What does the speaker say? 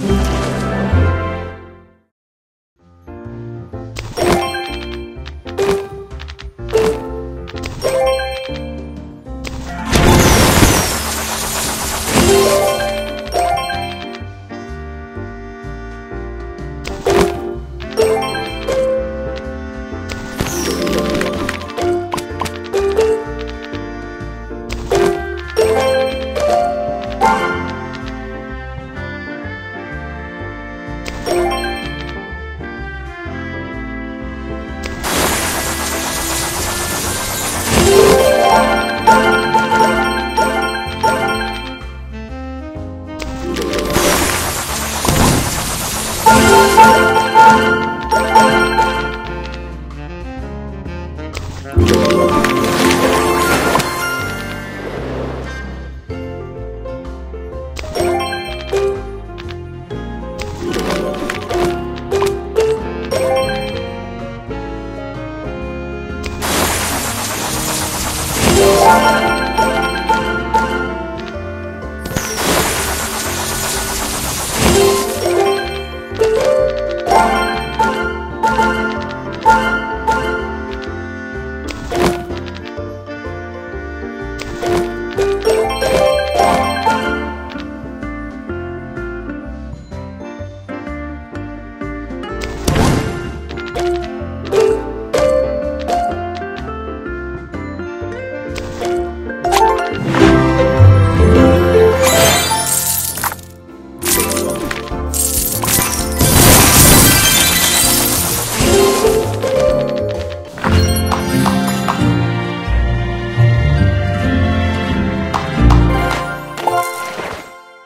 Bye.